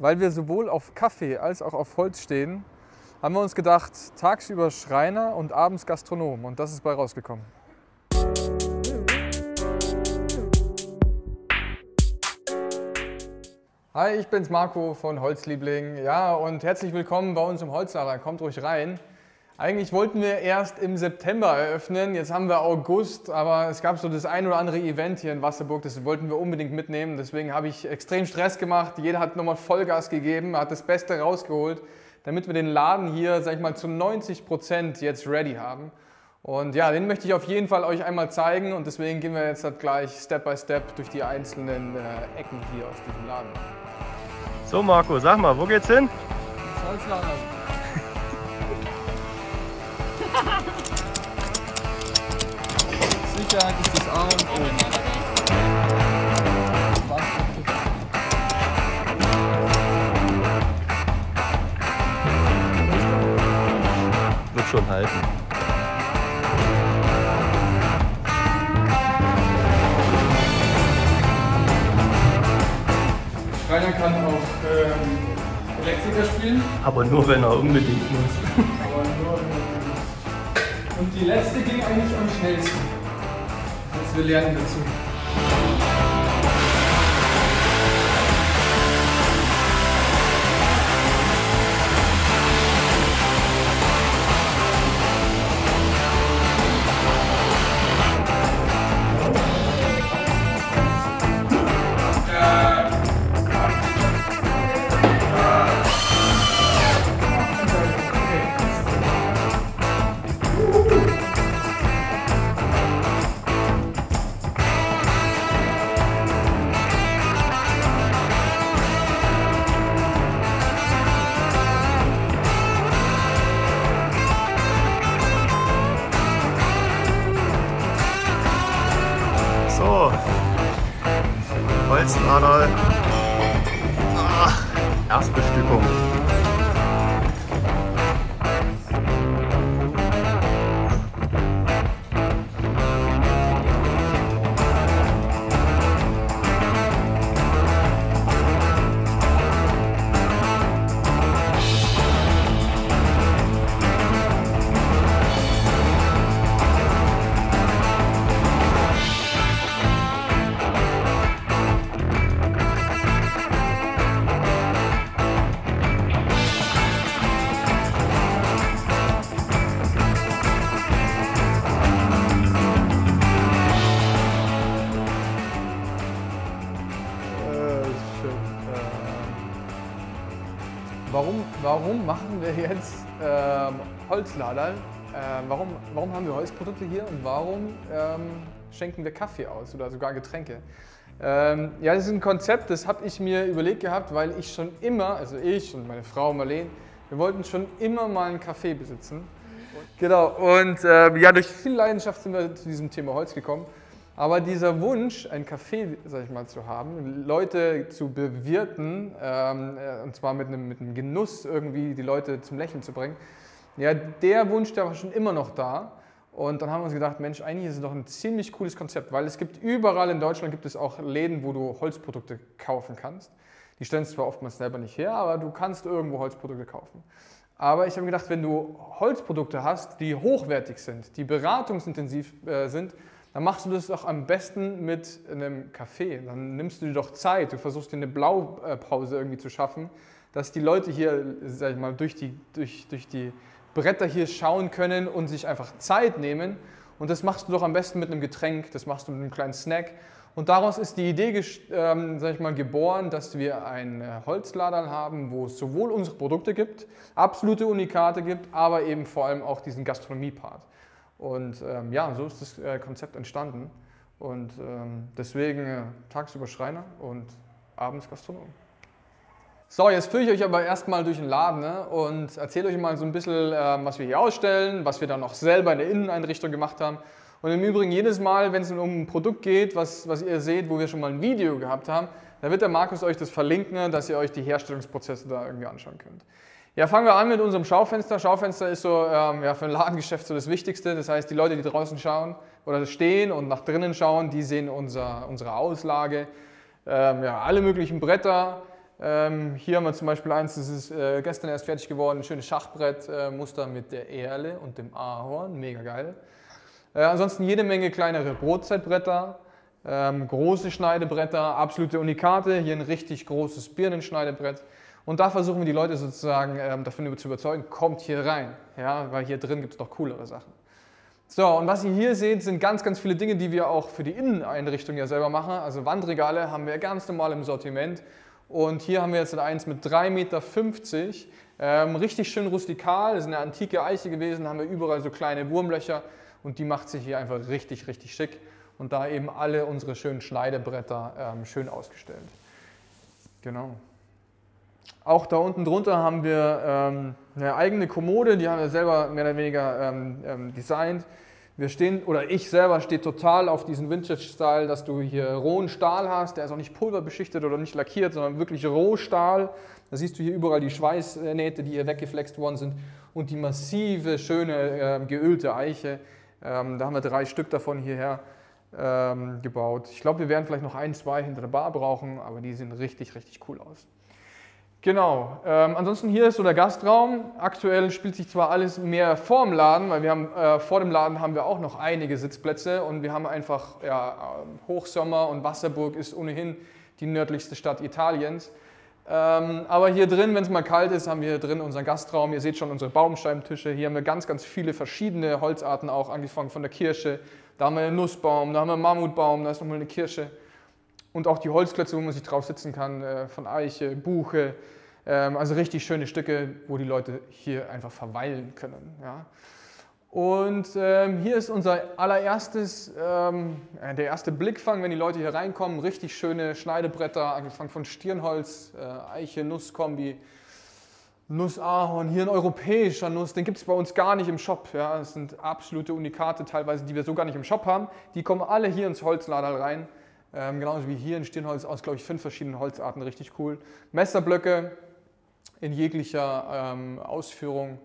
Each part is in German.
Weil wir sowohl auf Kaffee als auch auf Holz stehen, haben wir uns gedacht, tagsüber Schreiner und abends Gastronom. Und das ist bei rausgekommen. Hi, ich bin's Marco von Holzliebling. Ja, und herzlich willkommen bei uns im Holzlager. Kommt ruhig rein. Eigentlich wollten wir erst im September eröffnen, jetzt haben wir August, aber es gab so das ein oder andere Event hier in Wasserburg, das wollten wir unbedingt mitnehmen. Deswegen habe ich extrem Stress gemacht. Jeder hat nochmal Vollgas gegeben, hat das Beste rausgeholt, damit wir den Laden hier, sag ich mal, zu 90 Prozent jetzt ready haben. Und ja, den möchte ich auf jeden Fall euch einmal zeigen und deswegen gehen wir jetzt halt gleich Step by Step durch die einzelnen äh, Ecken hier aus diesem Laden. So Marco, sag mal, wo geht's hin? Das Holzlager. Sicherheit ist das A und O. Wird schon halten. Rainer kann auch ähm, Elektriker spielen, Aber nur wenn er unbedingt muss. Und die letzte ging eigentlich am schnellsten. Jetzt wir lernen dazu. Warum, machen wir jetzt ähm, Holzlader? Ähm, warum, warum haben wir Holzprodukte hier und warum ähm, schenken wir Kaffee aus oder sogar Getränke? Ähm, ja, das ist ein Konzept, das habe ich mir überlegt gehabt, weil ich schon immer, also ich und meine Frau Marlene, wir wollten schon immer mal einen Café besitzen. Genau, und ähm, ja, durch viel Leidenschaft sind wir zu diesem Thema Holz gekommen. Aber dieser Wunsch, ein Café, sag ich mal, zu haben, Leute zu bewirten, ähm, äh, und zwar mit einem, mit einem Genuss irgendwie die Leute zum Lächeln zu bringen, ja, der Wunsch, der war schon immer noch da. Und dann haben wir uns gedacht, Mensch, eigentlich ist es doch ein ziemlich cooles Konzept, weil es gibt überall in Deutschland gibt es auch Läden, wo du Holzprodukte kaufen kannst. Die stellen es zwar oftmals selber nicht her, aber du kannst irgendwo Holzprodukte kaufen. Aber ich habe mir gedacht, wenn du Holzprodukte hast, die hochwertig sind, die beratungsintensiv äh, sind, dann machst du das doch am besten mit einem Café. Dann nimmst du dir doch Zeit, du versuchst dir eine Blaupause irgendwie zu schaffen, dass die Leute hier, sag ich mal, durch die, durch, durch die Bretter hier schauen können und sich einfach Zeit nehmen. Und das machst du doch am besten mit einem Getränk, das machst du mit einem kleinen Snack. Und daraus ist die Idee ähm, ich mal, geboren, dass wir ein äh, Holzladen haben, wo es sowohl unsere Produkte gibt, absolute Unikate gibt, aber eben vor allem auch diesen Gastronomie-Part. Und ähm, ja, so ist das äh, Konzept entstanden. Und ähm, deswegen äh, tagsüber Schreiner und abends Gastronom. So, jetzt führe ich euch aber erstmal durch den Laden ne, und erzähle euch mal so ein bisschen, ähm, was wir hier ausstellen, was wir dann noch selber in der Inneneinrichtung gemacht haben. Und im Übrigen jedes Mal, wenn es um ein Produkt geht, was, was ihr seht, wo wir schon mal ein Video gehabt haben, da wird der Markus euch das verlinken, dass ihr euch die Herstellungsprozesse da irgendwie anschauen könnt. Ja, fangen wir an mit unserem Schaufenster. Schaufenster ist so ähm, ja, für ein Ladengeschäft so das Wichtigste. Das heißt, die Leute, die draußen schauen oder stehen und nach drinnen schauen, die sehen unser, unsere Auslage. Ähm, ja, alle möglichen Bretter, Ähm, hier haben wir zum Beispiel eins, das ist äh, gestern erst fertig geworden, ein schönes Schachbrettmuster äh, mit der Erle und dem Ahorn, mega geil. Äh, ansonsten jede Menge kleinere Brotzeitbretter, ähm, große Schneidebretter, absolute Unikate, hier ein richtig großes Birnenschneidebrett. Und da versuchen wir die Leute sozusagen ähm, davon zu überzeugen, kommt hier rein, ja, weil hier drin gibt es noch coolere Sachen. So, und was ihr hier seht, sind ganz, ganz viele Dinge, die wir auch für die Inneneinrichtung ja selber machen. Also Wandregale haben wir ganz normal im Sortiment. Und hier haben wir jetzt eins mit 3,50 Meter. Ähm, richtig schön rustikal, das ist eine antike Eiche gewesen, haben wir überall so kleine Wurmlöcher und die macht sich hier einfach richtig, richtig schick. Und da eben alle unsere schönen Schneidebretter ähm, schön ausgestellt. Genau. Auch da unten drunter haben wir ähm, eine eigene Kommode, die haben wir selber mehr oder weniger ähm, ähm, designt. Wir stehen, oder ich selber stehe total auf diesen Vintage-Style, dass du hier rohen Stahl hast, der ist auch nicht pulverbeschichtet oder nicht lackiert, sondern wirklich Rohstahl. Da siehst du hier überall die Schweißnähte, die hier weggeflext worden sind und die massive, schöne, äh, geölte Eiche. Ähm, da haben wir drei Stück davon hierher ähm, gebaut. Ich glaube, wir werden vielleicht noch ein, zwei hinter der Bar brauchen, aber die sehen richtig, richtig cool aus. Genau, ähm, ansonsten hier ist so der Gastraum. Aktuell spielt sich zwar alles mehr vor dem Laden, weil wir haben äh, vor dem Laden haben wir auch noch einige Sitzplätze und wir haben einfach ja, Hochsommer und Wasserburg ist ohnehin die nördlichste Stadt Italiens. Ähm, aber hier drin, wenn es mal kalt ist, haben wir hier drin unseren Gastraum. Ihr seht schon unsere Baumscheibentische. Hier haben wir ganz, ganz viele verschiedene Holzarten auch, angefangen von der Kirsche. Da haben wir einen Nussbaum, da haben wir einen Mammutbaum, da ist nochmal eine Kirsche und auch die Holzklötze, wo man sich drauf sitzen kann, äh, von Eiche, Buche. Ähm, also richtig schöne Stücke, wo die Leute hier einfach verweilen können. Ja. Und ähm, hier ist unser allererstes, ähm, äh, der erste Blickfang, wenn die Leute hier reinkommen. Richtig schöne Schneidebretter, angefangen von Stirnholz, äh, Eiche, Nusskombi, Nussahorn. Hier ein europäischer Nuss, den gibt es bei uns gar nicht im Shop. Ja. Das sind absolute Unikate teilweise, die wir so gar nicht im Shop haben. Die kommen alle hier ins Holzlader rein. Ähm, genauso wie hier in Stirnholz aus, glaube ich, fünf verschiedenen Holzarten, richtig cool. Messerblöcke in jeglicher ähm, Ausführung.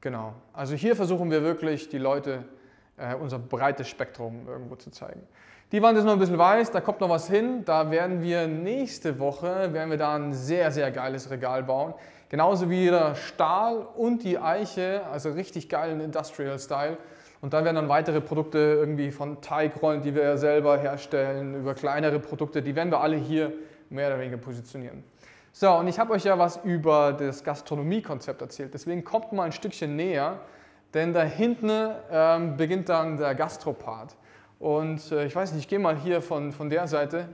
Genau. Also hier versuchen wir wirklich, die Leute äh, unser breites Spektrum irgendwo zu zeigen. Die Wand ist noch ein bisschen weiß, da kommt noch was hin. Da werden wir nächste Woche, werden wir da ein sehr, sehr geiles Regal bauen. Genauso wie der Stahl und die Eiche, also richtig geilen Industrial Style. Und dann werden dann weitere Produkte irgendwie von Teigrollen, die wir ja selber herstellen, über kleinere Produkte, die werden wir alle hier mehr oder weniger positionieren. So, und ich habe euch ja was über das Gastronomiekonzept erzählt. Deswegen kommt mal ein Stückchen näher, denn da hinten ähm, beginnt dann der Gastropart. Und äh, ich weiß nicht, ich gehe mal hier von, von der Seite.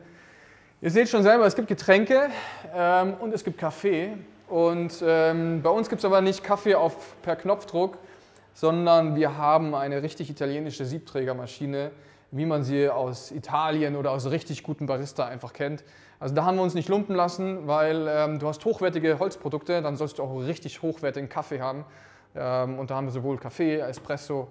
Ihr seht schon selber, es gibt Getränke ähm, und es gibt Kaffee. Und ähm, bei uns gibt es aber nicht Kaffee auf, per Knopfdruck, sondern wir haben eine richtig italienische Siebträgermaschine, wie man sie aus Italien oder aus richtig guten Barista einfach kennt. Also da haben wir uns nicht lumpen lassen, weil ähm, du hast hochwertige Holzprodukte, dann sollst du auch richtig hochwertigen Kaffee haben. Ähm, und da haben wir sowohl Kaffee, Espresso,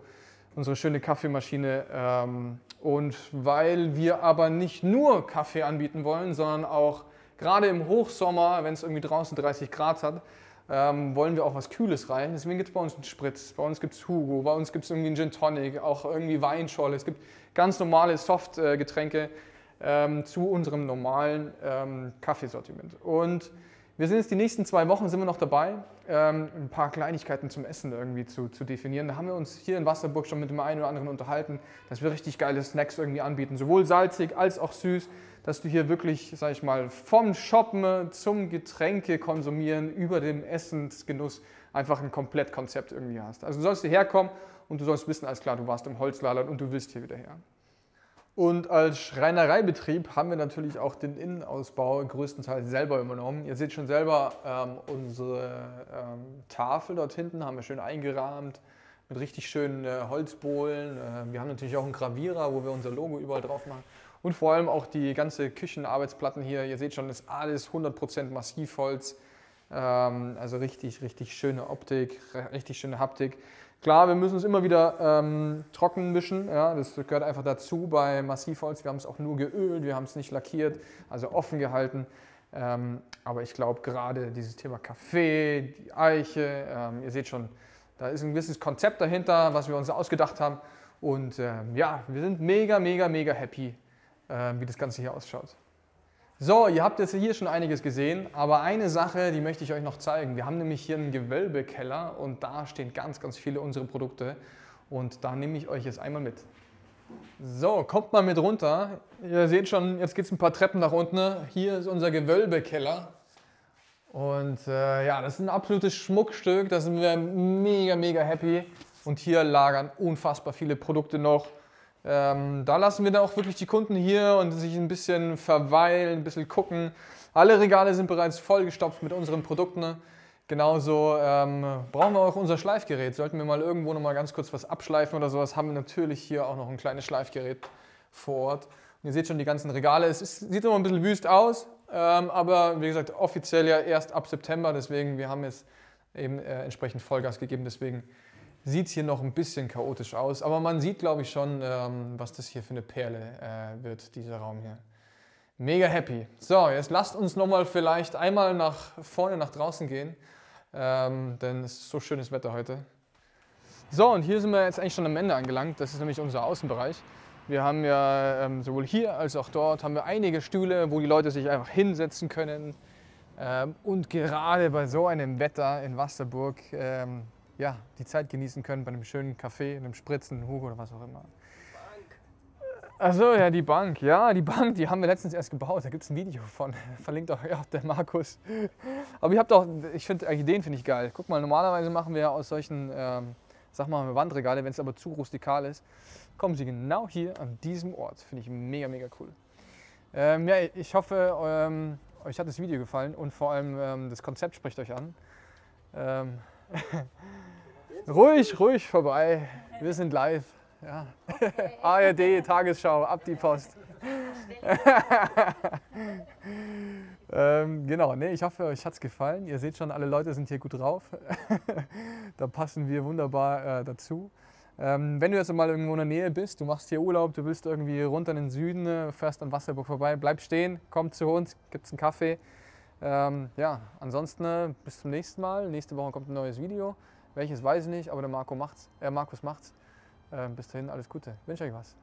unsere schöne Kaffeemaschine. Ähm, und weil wir aber nicht nur Kaffee anbieten wollen, sondern auch gerade im Hochsommer, wenn es irgendwie draußen 30 Grad hat, ähm, wollen wir auch was Kühles rein. Deswegen gibt es bei uns einen Spritz, bei uns gibt es Hugo, bei uns gibt es irgendwie einen Gin Tonic, auch irgendwie Weinscholle. Es gibt ganz normale Softgetränke ähm, zu unserem normalen ähm, Kaffeesortiment. Und wir sind jetzt die nächsten zwei Wochen sind wir noch dabei, ähm, ein paar Kleinigkeiten zum Essen irgendwie zu, zu definieren. Da haben wir uns hier in Wasserburg schon mit dem einen oder anderen unterhalten, dass wir richtig geile Snacks irgendwie anbieten, sowohl salzig als auch süß dass du hier wirklich, sag ich mal, vom Shoppen zum Getränke konsumieren, über den Essensgenuss einfach ein Komplettkonzept irgendwie hast. Also du sollst hierher kommen und du sollst wissen, alles klar, du warst im Holzladen und du willst hier wieder her. Und als Schreinereibetrieb haben wir natürlich auch den Innenausbau größtenteils selber übernommen. Ihr seht schon selber ähm, unsere ähm, Tafel dort hinten, haben wir schön eingerahmt mit richtig schönen äh, Holzbohlen. Äh, wir haben natürlich auch einen Gravierer, wo wir unser Logo überall drauf machen. Und vor allem auch die ganze Küchenarbeitsplatten hier. Ihr seht schon, das ist alles 100% Massivholz. Ähm, also richtig, richtig schöne Optik, richtig schöne Haptik. Klar, wir müssen es immer wieder ähm, trocken mischen. Ja, das gehört einfach dazu bei Massivholz. Wir haben es auch nur geölt, wir haben es nicht lackiert, also offen gehalten. Ähm, aber ich glaube, gerade dieses Thema Kaffee, die Eiche, ähm, ihr seht schon, da ist ein gewisses Konzept dahinter, was wir uns ausgedacht haben. Und ähm, ja, wir sind mega, mega, mega happy, äh, wie das Ganze hier ausschaut. So, ihr habt jetzt hier schon einiges gesehen, aber eine Sache, die möchte ich euch noch zeigen. Wir haben nämlich hier einen Gewölbekeller und da stehen ganz, ganz viele unserer Produkte und da nehme ich euch jetzt einmal mit. So, kommt mal mit runter. Ihr seht schon, jetzt geht es ein paar Treppen nach unten. Hier ist unser Gewölbekeller. Und äh, ja, das ist ein absolutes Schmuckstück. Da sind wir mega, mega happy. Und hier lagern unfassbar viele Produkte noch. Ähm, da lassen wir dann auch wirklich die Kunden hier und sich ein bisschen verweilen, ein bisschen gucken. Alle Regale sind bereits vollgestopft mit unseren Produkten. Genauso ähm, brauchen wir auch unser Schleifgerät. Sollten wir mal irgendwo noch mal ganz kurz was abschleifen oder sowas, haben wir natürlich hier auch noch ein kleines Schleifgerät vor Ort. Und ihr seht schon die ganzen Regale. Es ist, sieht immer ein bisschen wüst aus, ähm, aber wie gesagt, offiziell ja erst ab September. Deswegen, wir haben jetzt eben äh, entsprechend Vollgas gegeben. Deswegen sieht es hier noch ein bisschen chaotisch aus. Aber man sieht, glaube ich, schon, ähm, was das hier für eine Perle äh, wird, dieser Raum hier. Mega happy. So, jetzt lasst uns nochmal vielleicht einmal nach vorne, nach draußen gehen ähm, denn es ist so schönes Wetter heute. So, und hier sind wir jetzt eigentlich schon am Ende angelangt. Das ist nämlich unser Außenbereich. Wir haben ja ähm, sowohl hier als auch dort haben wir einige Stühle, wo die Leute sich einfach hinsetzen können. Ähm, und gerade bei so einem Wetter in Wasserburg ähm, ja, die Zeit genießen können bei einem schönen Kaffee, einem Spritzen, Hugo oder was auch immer. Achso, ja, die Bank. Ja, die Bank, die haben wir letztens erst gebaut. Da gibt es ein Video von. Verlinkt auch ja, der Markus. Aber ihr habt auch, ich finde, Ideen finde ich geil. Guck mal, normalerweise machen wir ja aus solchen, ähm, sag mal, Wandregale, wenn es aber zu rustikal ist, kommen sie genau hier an diesem Ort. Finde ich mega, mega cool. Ähm, ja, ich hoffe, ähm, euch hat das Video gefallen und vor allem ähm, das Konzept spricht euch an. Ruhig, ruhig vorbei. Wir sind live. Ja. ARD, Tagesschau, ab die Post. ähm, genau, nee, ich hoffe, euch hat es gefallen. Ihr seht schon, alle Leute sind hier gut drauf. da passen wir wunderbar äh, dazu. Ähm, wenn du jetzt mal irgendwo in der Nähe bist, du machst hier Urlaub, du willst irgendwie runter in den Süden, äh, fährst an Wasserburg vorbei, bleib stehen, komm zu uns, gibt es einen Kaffee. Ähm, ja, ansonsten äh, bis zum nächsten Mal. Nächste Woche kommt ein neues Video. Welches weiß ich nicht, aber der Marco macht's, äh, Markus macht's. Ähm, bis dahin alles Gute. Wünsche euch was.